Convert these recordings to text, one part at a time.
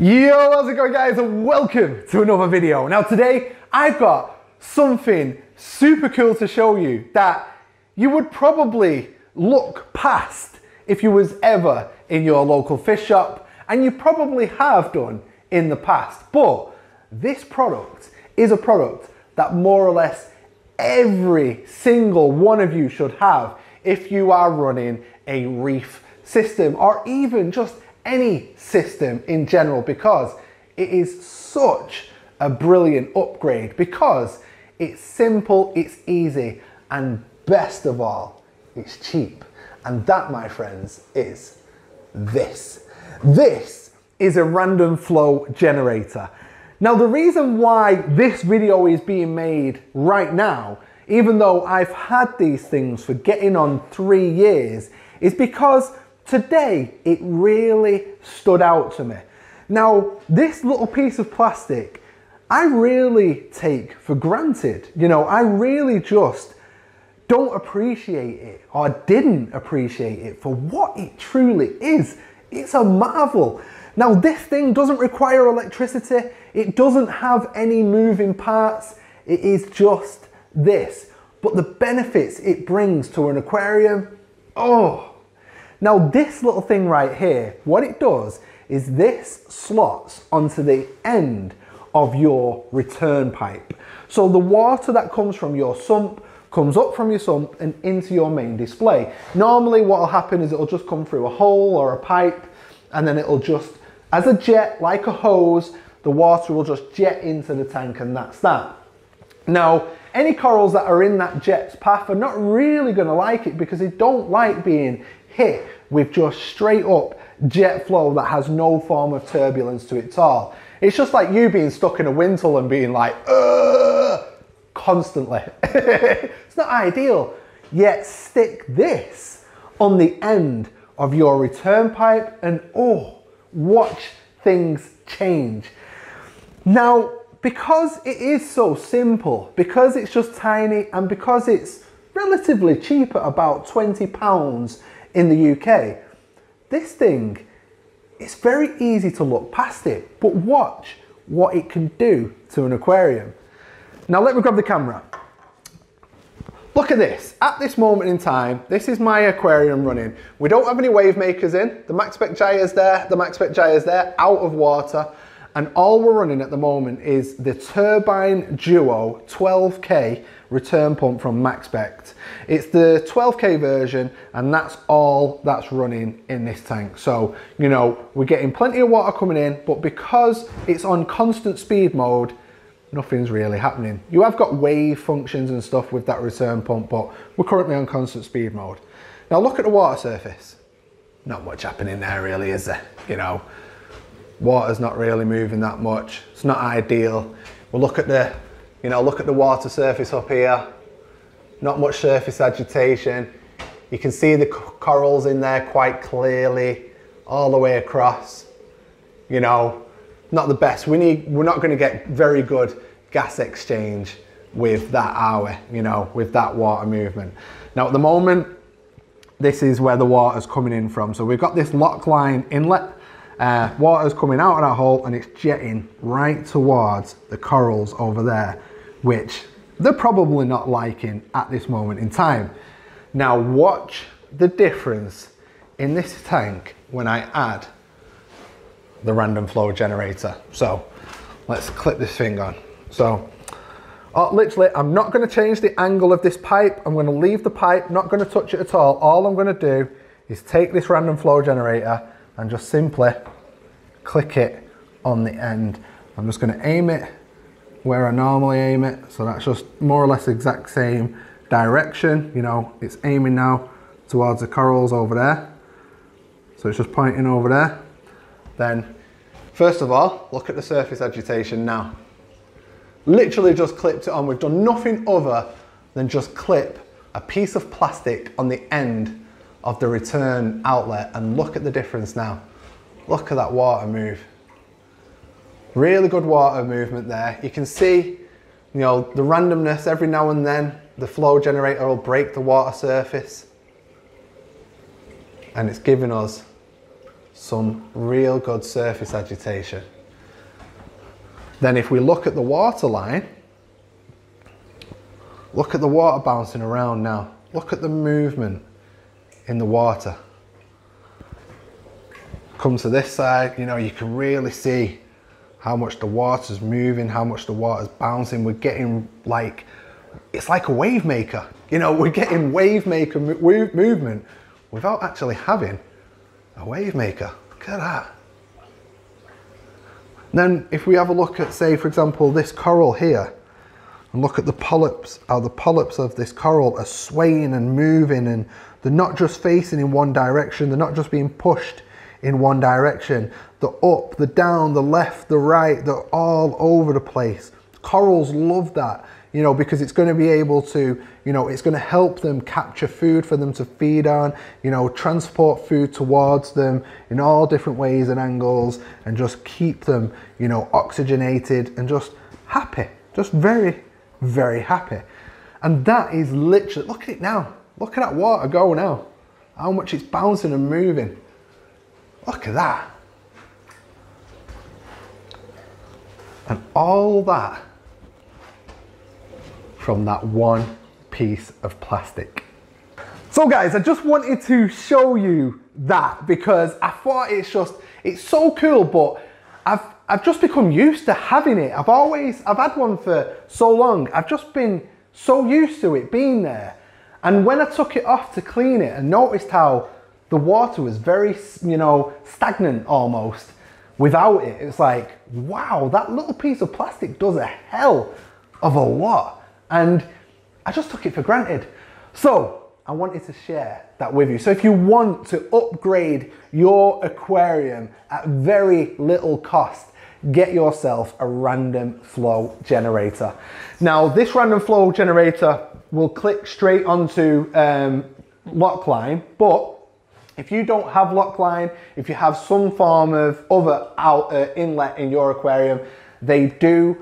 Yo, how's it going guys and welcome to another video. Now today I've got something super cool to show you that you would probably look past if you was ever in your local fish shop and you probably have done in the past. But this product is a product that more or less every single one of you should have if you are running a reef system or even just any system in general because it is such a brilliant upgrade because it's simple, it's easy, and best of all, it's cheap. And that, my friends, is this. This is a random flow generator. Now, the reason why this video is being made right now, even though I've had these things for getting on three years, is because Today, it really stood out to me. Now, this little piece of plastic, I really take for granted. You know, I really just don't appreciate it or didn't appreciate it for what it truly is. It's a marvel. Now, this thing doesn't require electricity. It doesn't have any moving parts. It is just this. But the benefits it brings to an aquarium, oh, now this little thing right here, what it does is this slots onto the end of your return pipe. So the water that comes from your sump comes up from your sump and into your main display. Normally what will happen is it'll just come through a hole or a pipe and then it'll just, as a jet, like a hose, the water will just jet into the tank and that's that. Now, any corals that are in that jet's path are not really gonna like it because they don't like being hit with just straight up jet flow that has no form of turbulence to it at all. It's just like you being stuck in a wind tunnel and being like, Ugh! constantly. it's not ideal. Yet stick this on the end of your return pipe and oh, watch things change. Now, because it is so simple, because it's just tiny and because it's relatively cheap at about 20 pounds in the UK. This thing, it's very easy to look past it, but watch what it can do to an aquarium. Now let me grab the camera. Look at this, at this moment in time, this is my aquarium running. We don't have any wave makers in, the Maxspect is there, the Maxspect is there, out of water, and all we're running at the moment is the Turbine Duo 12K return pump from Maxspect. It's the 12K version and that's all that's running in this tank. So, you know, we're getting plenty of water coming in, but because it's on constant speed mode, nothing's really happening. You have got wave functions and stuff with that return pump, but we're currently on constant speed mode. Now look at the water surface. Not much happening there really, is there? You know, water's not really moving that much. It's not ideal. We'll look at the you know, look at the water surface up here. Not much surface agitation. You can see the corals in there quite clearly all the way across. You know, not the best. We need, we're not going to get very good gas exchange with that hour, you know, with that water movement. Now at the moment, this is where the water's coming in from. So we've got this lock line inlet uh, water's coming out of that hole and it's jetting right towards the corals over there, which they're probably not liking at this moment in time. Now watch the difference in this tank when I add the random flow generator. So let's clip this thing on. So uh, literally, I'm not gonna change the angle of this pipe. I'm gonna leave the pipe, not gonna touch it at all. All I'm gonna do is take this random flow generator and just simply click it on the end. I'm just going to aim it where I normally aim it. So that's just more or less the exact same direction. You know, it's aiming now towards the corals over there. So it's just pointing over there. Then, first of all, look at the surface agitation now. Literally just clipped it on. We've done nothing other than just clip a piece of plastic on the end of the return outlet and look at the difference now. Look at that water move. Really good water movement there. You can see, you know, the randomness every now and then, the flow generator will break the water surface. And it's giving us some real good surface agitation. Then if we look at the water line, look at the water bouncing around now. Look at the movement in the water. Come to this side, you know, you can really see how much the water's moving, how much the water's bouncing. We're getting like, it's like a wave maker. You know, we're getting wave maker movement without actually having a wave maker. Look at that. Then if we have a look at, say, for example, this coral here, and look at the polyps, how the polyps of this coral are swaying and moving and they're not just facing in one direction, they're not just being pushed in one direction. The up, the down, the left, the right, they're all over the place. Corals love that, you know, because it's going to be able to, you know, it's going to help them capture food for them to feed on, you know, transport food towards them in all different ways and angles and just keep them, you know, oxygenated and just happy, just very, very happy. And that is literally, look at it now. Look at that water go now. How much it's bouncing and moving. Look at that. And all that from that one piece of plastic. So guys, I just wanted to show you that because I thought it's just, it's so cool, but I've, I've just become used to having it. I've always, I've had one for so long. I've just been so used to it being there. And when I took it off to clean it and noticed how the water was very, you know, stagnant almost. Without it, it's like, wow, that little piece of plastic does a hell of a lot. And I just took it for granted. So I wanted to share that with you. So if you want to upgrade your aquarium at very little cost, get yourself a random flow generator. Now this random flow generator will click straight onto um, Lockline, but if you don't have Lockline, if you have some form of other out, uh, inlet in your aquarium, they do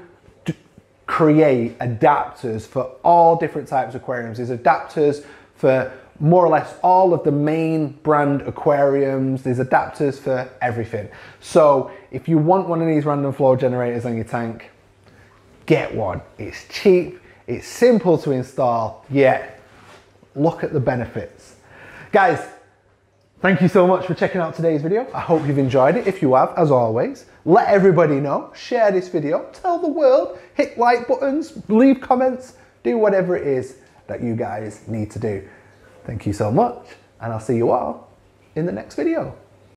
create adapters for all different types of aquariums. There's adapters for more or less all of the main brand aquariums. There's adapters for everything. So if you want one of these random flow generators on your tank, get one. It's cheap, it's simple to install, yet look at the benefits. Guys, Thank you so much for checking out today's video. I hope you've enjoyed it. If you have, as always, let everybody know, share this video, tell the world, hit like buttons, leave comments, do whatever it is that you guys need to do. Thank you so much, and I'll see you all in the next video.